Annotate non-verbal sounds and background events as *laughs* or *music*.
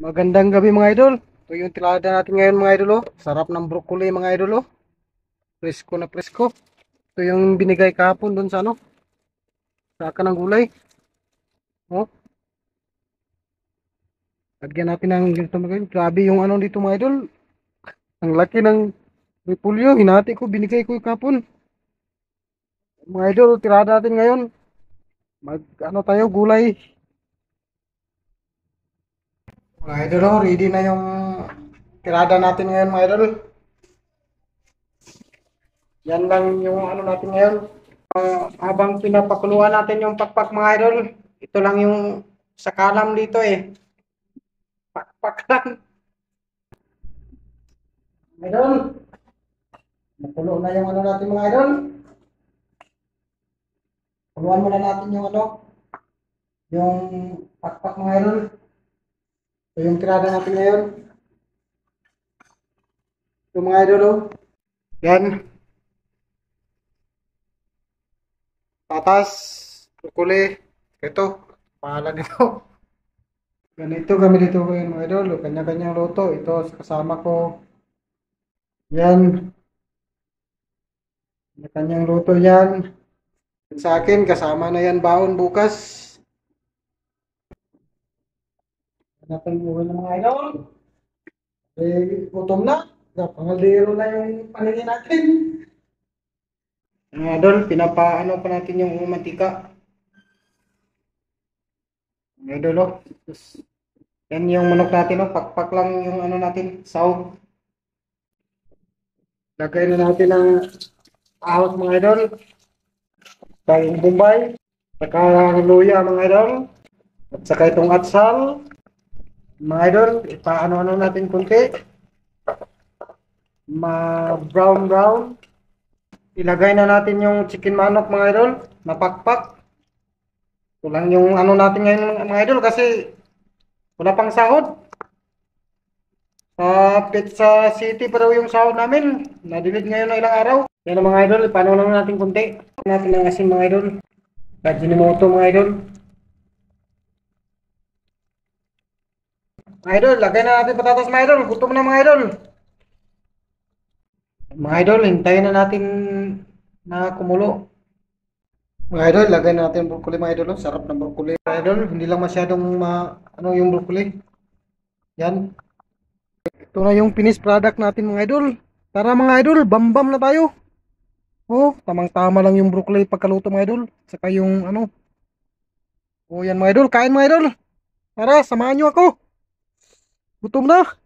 Magandang gabi mga idol. Ito yung tilada natin ngayon mga idol oh. Sarap ng broccoli mga idol oh. Presko na presko. Ito yung binigay kahapon doon sa ano. Saka ng gulay. Oh. Lagyan natin ng ganito mga idol. Grabe yung ano dito mga idol. Ang laki ng repulyo. Hinati ko, binigay ko yung kahapon. Mga idol, tirada natin ngayon. Mag ano tayo, gulay. Mga idol, oh, ready na yung tirada natin ngayon mga idol. Yan lang yung ano natin ngayon. Ah, habang pinapakuluan natin yung pakpak mga idol, ito lang yung sa kalam dito eh. Pakpak *laughs* lang. Idol, nakulo na yung ano natin mga idol. Kuluan muna natin yung ano, yung pakpak mga idol. Ito yung tirada natin ngayon. Ito mga idol, oh. Yan. Patas, kukuli. Ito, pangalan nito. Ganito kami dito ngayon mga idol. Kanya-kanyang luto. Ito, kasama ko. Yan. Kanya-kanyang luto yan. Sa akin, kasama na yan baon bukas. Mo ng mga idol. Eh, gutom na. Pangaldero na yung paningin natin. Mga idol, pinapaano pa natin yung mantika. Mga idol, oh. Yan yung manok natin, oh. Pakpak lang yung ano natin, sahog. Lagay na natin ang ahos mga idol. Tayong Bombay. Saka luya mga idol. At saka itong atsal. Mga idol, ipaano-ano natin kunti. Ma brown brown. Ilagay na natin yung chicken manok mga idol. Napakpak. Ito lang yung ano natin ngayon mga idol kasi wala pang sahod. Sa Pizza City pa daw yung sahod namin. Nadilig ngayon na ilang araw. Yan mga idol, paano lang natin kunti. Natin ang asin mga idol. Kajinimoto mga idol. Mga idol, lagay na natin patatas mga idol. Gutom na mga idol. Mga idol, hintayin na natin na kumulo. Mga idol, lagay na natin broccoli mga idol. oh. Sarap ng broccoli. Mga idol, hindi lang masyadong ma, ano yung broccoli. Yan. Ito na yung finished product natin mga idol. Tara mga idol, bambam na tayo. Oh, tamang-tama lang yung broccoli pagkaluto mga idol. Saka yung ano. Oh, yan mga idol, kain mga idol. Tara, samahan nyo ako. Gutom na.